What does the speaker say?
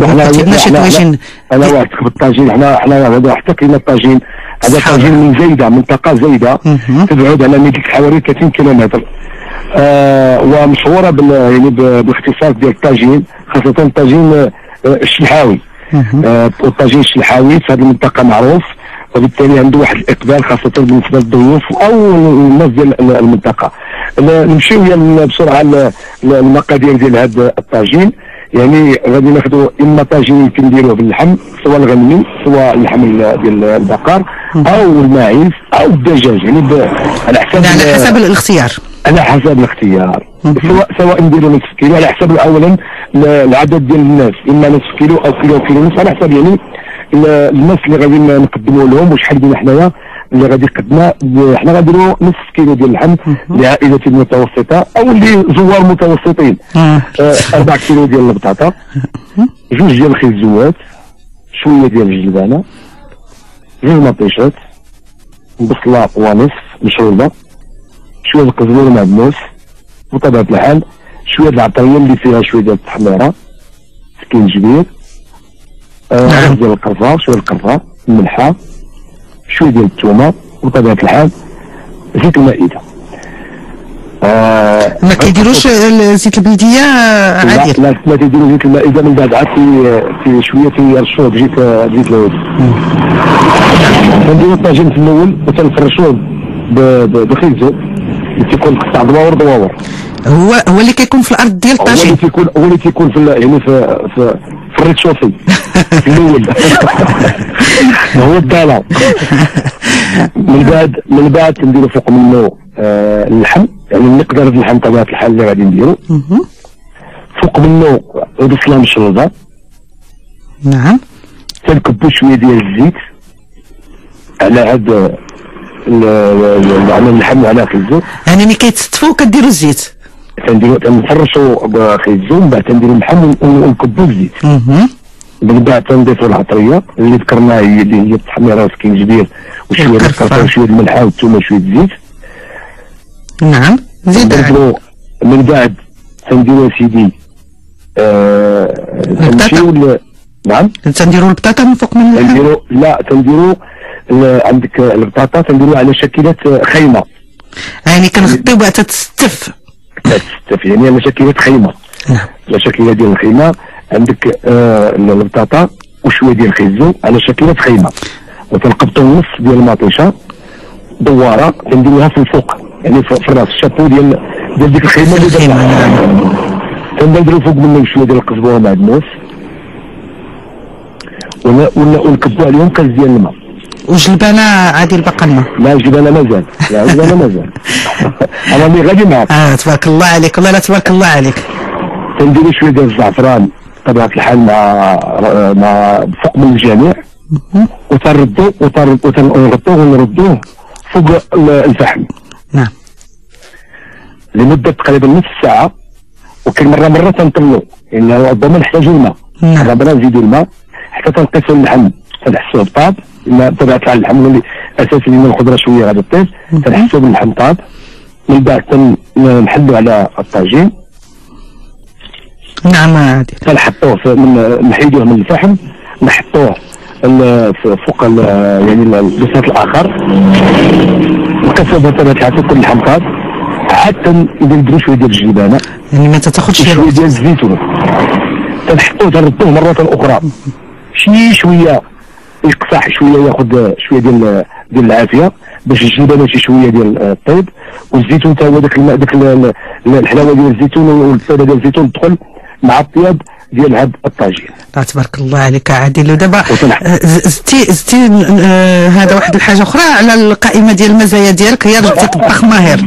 ما كتبناش أنا واثق بالطاجين. حنا حنا هذا حتى كاين الطاجين هذا. طاجين من زايدة منطقة زايدة. تبعد على مدينه حوالي 30 كيلومتر. آه ومشهورة بال يعني بالاختصاص ديال الطاجين خاصة الطاجين آه، الشلحاوي. آه الطاجين الشلحاوي في هذه المنطقة معروف. وبالتالي عنده واحد الإقبال خاصة بالنسبة للضيوف أو الناس ديال ال- المنطقة. نمشيو بسرعة للمقادير ديال هذا الطاجين. يعني غادي ناخذوا إما طاجين يمكن نديروه باللحم سواء الغنمي سواء اللحم ال- ديال البقر أو الماعز أو الدجاج يعني على حسب على ال- حسب الاختيار. على حسب الاختيار. سواء سواء نديروا نصف كيلو على حسب اولا العدد ديال الناس إما نصف كيلو أو كيلو كيلو ونص على حسب يعني ال- الناس اللي غادي نقدموا لهم وشحال بينا حنايا. اللي غادي ب- حنا غنديروا نصف كيلو ديال اللحم لعائلة متوسطه أو اللي زوار متوسطين مم. آه، 4 كيلو ديال البطاطا جوج ديال الخيزوات شوية ديال الجلبانة جوج مطيشات بصلة ونصف مشروبة شوية القزبور معدنوس بطبيعة الحال شوية العطريه اللي فيها شوية ديال التحميرة سكينجبير آه نعم. ديال القرفة شوية القرفة الملحة شوية ديال الثومه بطبيعه الحال زيت المائدة. آه ما كيديروش ال- زيت البلدية لا عادل لا ما تيديروا زيت المائدة من بعد عاد في في شوية تيرشوه بزيت بزيت العود كنديروا الطاجين في الأول وتنفرشوه ب- بخيزو اللي تيكون قطع دواور دواور هو هو اللي كيكون في الأرض ديال هو اللي الطاجين تيكون هو اللي تيكون في يعني في في في الريتشوفي في الأول. هو الدالا من بعد من بعد كنديروا فوق منه آه اللحم يعني المقدار ديال اللحم طبيعة الحال اللي غادي نديرو. فوق منه بصله مشروطه نعم. تنكبوا شوية ديال الزيت على هاد على اللحم وعلى خيزو يعني ملي كيتستفوا كديروا الزيت. تنديروا تنفرشوا بخيزو من بعد تنديروا اللحم ون- ونكبوا الزيت. بعد تنضيفوا العطريه اللي ذكرناها هي اللي هي التحميره والسكينجبير وشوية. القرفه وشويه الملحة والثومه وشويه الزيت. نعم زيد من بعد تنديروا سيدي آه ل- نعم؟ تنديروا البطاطا من فوق من اللحم؟ تنديروا لا تنديروا ال- عندك البطاطا تنديروا على شكلة خيمة. يعني كنغطيو بقى تتستف. تستف يعني على شكلة خيمة. نعم. على شكلة ديال الخيمة. عندك آه البطاطا وشوية ديال الخيزو على شكلة خيمة وتنقبطوا النص ديال المطيشة دوارة تنديروها في الفوق يعني في الراس الشابو ديال ديال ديك الخيمة اللي درنا. تنديروا فوق منه شوية ديال القزبورة معدنوس ون- ون- ونكبوا عليهم كاس ديال الماء. وجلبانه عادي البقى الماء؟ لا جبنا مازال. لا جبنا مازال. أنا اللي غادي معك آه تبارك الله عليك. والله لا تبارك الله عليك. تنديروا شوية ديال الزعفران. بطبيعة الحال مع مع فوق من الجميع. وتردوا ونغطوه ونردوه فوق ال- الفحم. نعم. لمدة تقريبا نصف ساعة وكل مره مرة تنطلوا يعني ربما نحتاجوا الماء. نعم. ربما نزيدوا الماء حتى تنقصوا اللحم. تنحسوه بطاب بطبيعة الحال اللحم اللي أساسي لأن الخضرة شوية غادي تطيب تنحسوه باللحم طاب. من بعد تن- نحلوا على الطاجين. نعم عادل من نحيدوه من الفحم؟ نحطوه فوق يعني ال- البساط الآخر؟ بطبيعه الحال فوق اللحم طاب عاد تنديروا شوية ديال الجبانة. يعني ما تاخذش شوية ديال الزيتون. تنحطوه تنردوه مرة أخرى. شي شوية يقصح شوية ياخذ شوية ديال ديال العافية باش له شي شوية ديال الطيب. والزيتون تا هو داك الم- داك ال- ال- الحلاوة ديال الزيتون والطيبة ديال الزيتون تدخل. مع الطياب ديال هاد الطاجين. تبارك الله عليك عادل. ودابا زدتي زدتي هذا واحد الحاجة أخرى على القائمة ديال المزايا ديالك هي رجعتي طباخ ماهر.